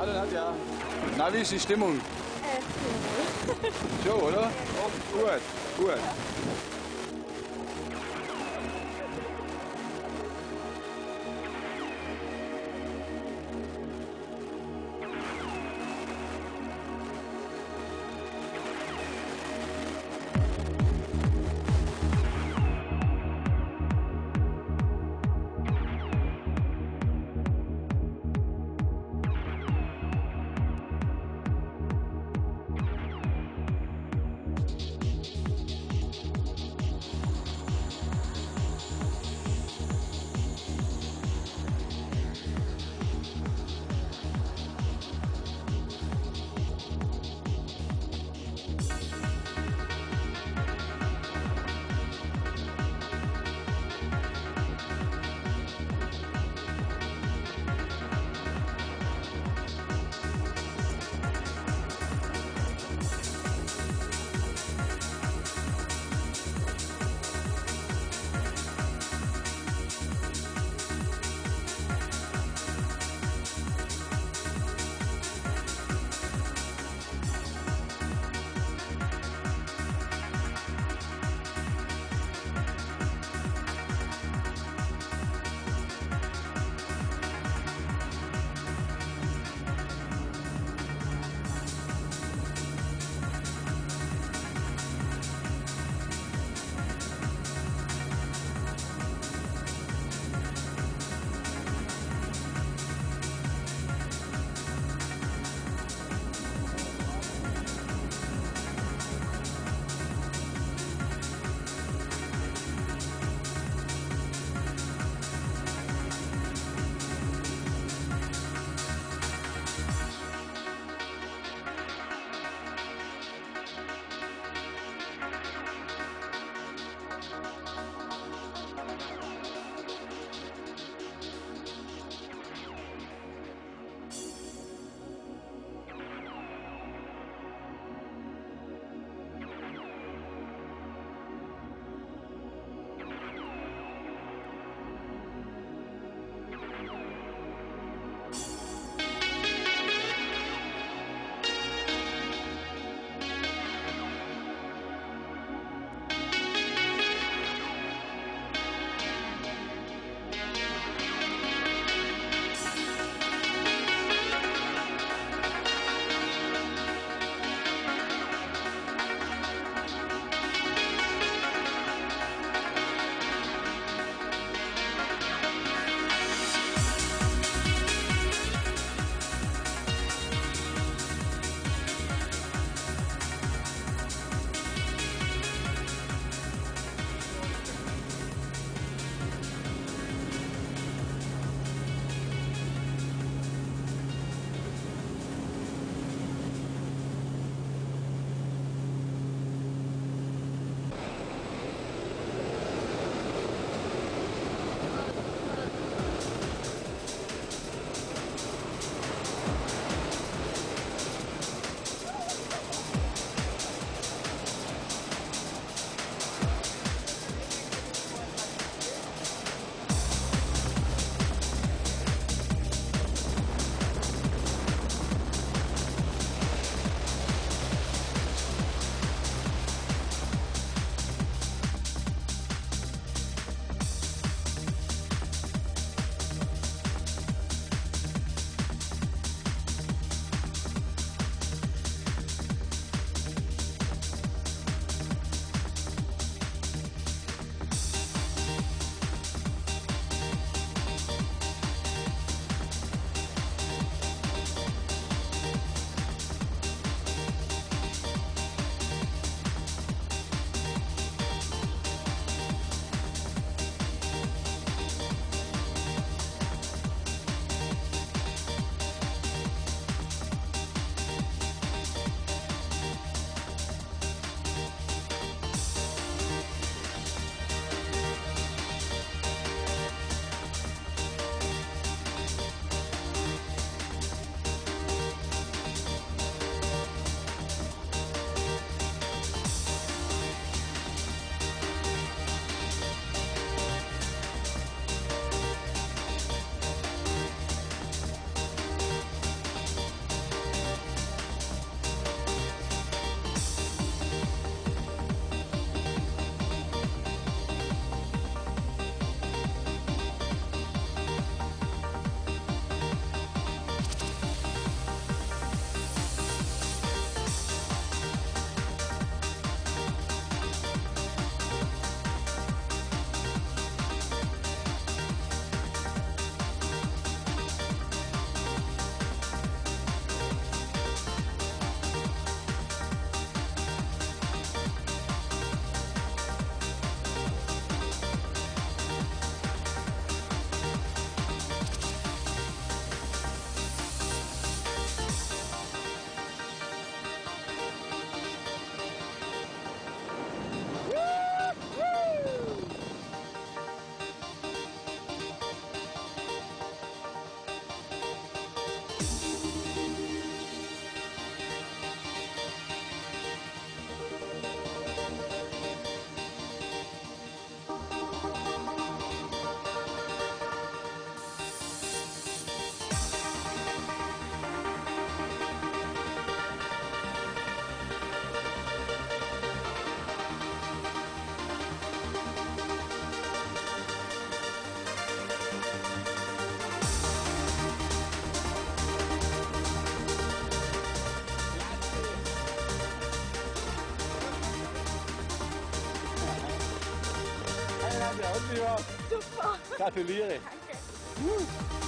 Hallo Nadja. Na, wie ist die Stimmung? Äh, Schon, oder? Gut, gut. und Super. Gratuliere. Danke.